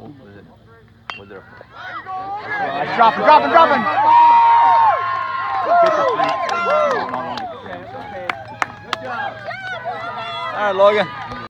Was it? Was there? Nice dropping, dropping, dropping. All right, Logan.